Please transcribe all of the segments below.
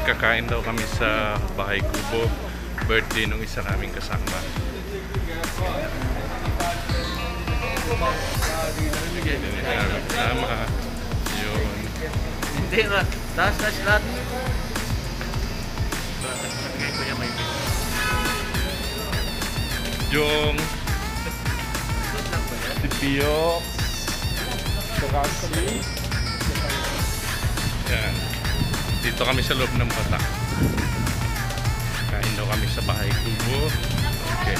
kakain daw kami sa Bahay Kubo. Birthday nung isa naming kasama. Kasama. Yun. Hindi nga. Taas niya may Yung si Pio. Saka si... Yan. Dito kami sa loob ng bata. Kain daw kami sa bahay kubo. Okay.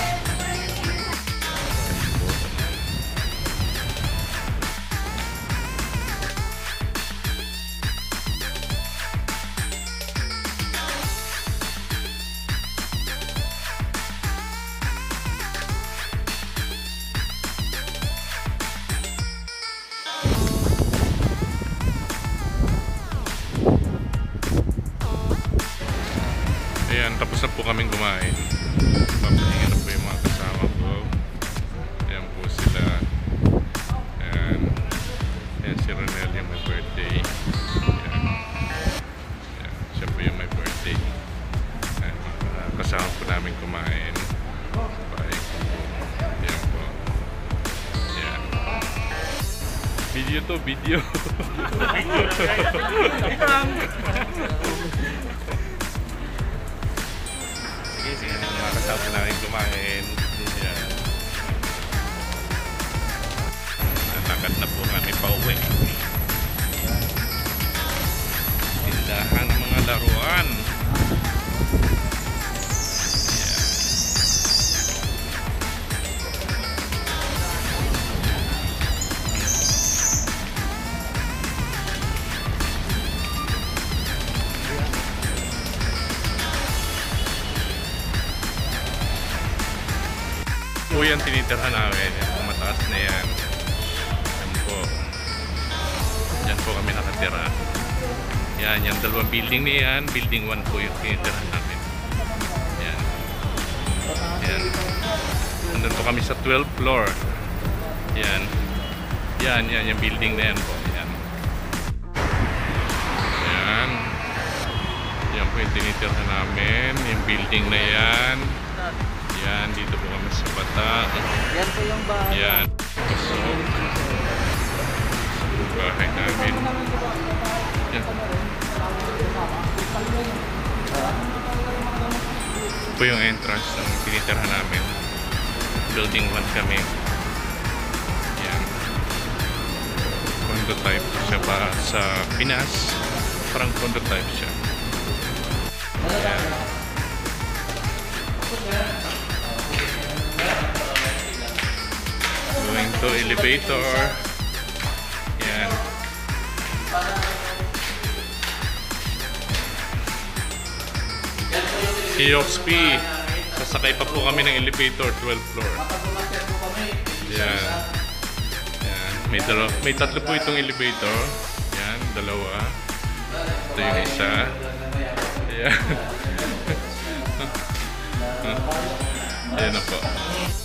Ayan, tapos na po kaming kumain. Papahinga na po yung mga kasama ko. Ayan po sila. Ayan. Ayan si Ronel yung may birthday. Ayan. Ayan. Siya po yung may birthday. Ayan. kasama po namin kumain. Bye. Ayan po. Ayan. Video to, video. Ayan, mga kasama namin kumain. Ayan. Nalakad na po kami pa uwi. Tindahan ng yung tinitirhan namin. Yung mataas na yan. Yan po. Yan po kami nakatira. Yan, yung dalawang building na yan. Building 1 po yung tinitirhan namin. Yan. Yan. Nandun po kami sa 12th floor. Yan. Yan, yan. Yung building na yan po. Yan. Yan. Yan po yung tinitirhan namin. Yung building na yan. Yan, dito po kami sa bata. Yan po yung bahay. Yan. Sa bahay namin. Yan. Ito po yung entrance ng tinitirhan namin. Building 1 kami. Yan. Condo type siya ba sa Pinas? Parang condo type siya. Yan. Going to elevator. Yan. Si Yoxp. Sasakay pa po kami ng elevator, 12th floor. Yan. Yan. May, dalaw may tatlo po itong elevator. Yan, dalawa. Ito yung isa. Yan. Yan na po.